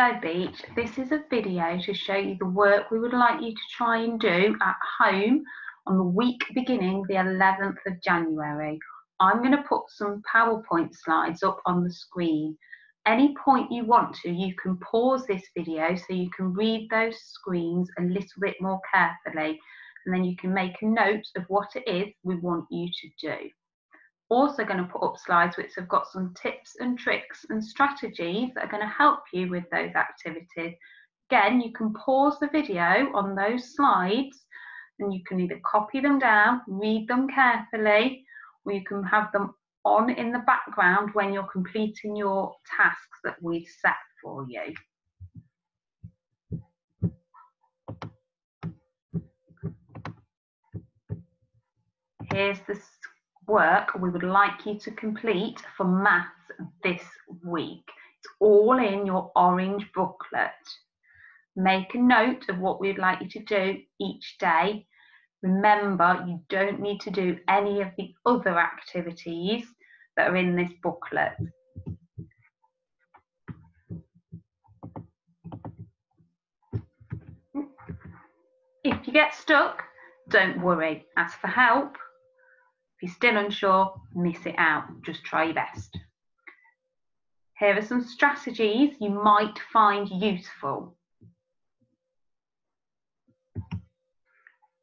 Hello Beech, this is a video to show you the work we would like you to try and do at home on the week beginning the 11th of January. I'm going to put some PowerPoint slides up on the screen. Any point you want to, you can pause this video so you can read those screens a little bit more carefully and then you can make a note of what it is we want you to do also going to put up slides which have got some tips and tricks and strategies that are going to help you with those activities. Again, you can pause the video on those slides and you can either copy them down, read them carefully, or you can have them on in the background when you're completing your tasks that we've set for you. Here's the work we would like you to complete for maths this week. It's all in your orange booklet. Make a note of what we'd like you to do each day. Remember, you don't need to do any of the other activities that are in this booklet. If you get stuck, don't worry. Ask for help if you're still unsure, miss it out. Just try your best. Here are some strategies you might find useful.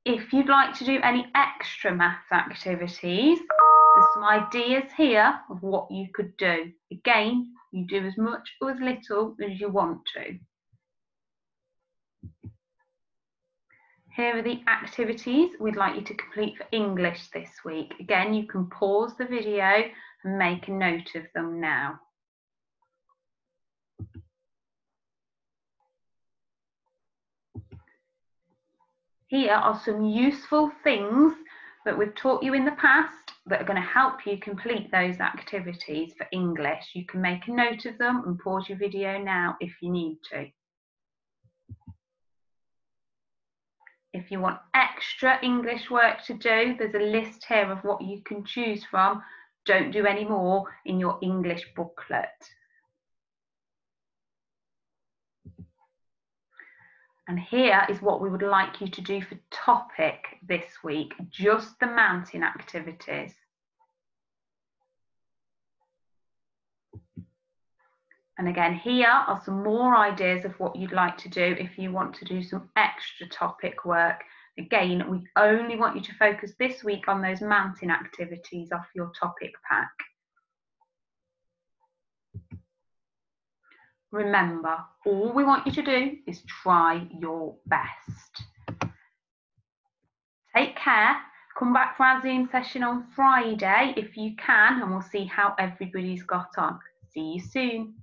If you'd like to do any extra maths activities, there's some ideas here of what you could do. Again, you do as much or as little as you want to. Here are the activities we'd like you to complete for English this week. Again, you can pause the video and make a note of them now. Here are some useful things that we've taught you in the past that are going to help you complete those activities for English. You can make a note of them and pause your video now if you need to. If you want extra English work to do, there's a list here of what you can choose from. Don't do any more in your English booklet. And here is what we would like you to do for topic this week, just the mountain activities. And again, here are some more ideas of what you'd like to do if you want to do some extra topic work. Again, we only want you to focus this week on those mountain activities off your topic pack. Remember, all we want you to do is try your best. Take care. Come back for our Zoom session on Friday if you can, and we'll see how everybody's got on. See you soon.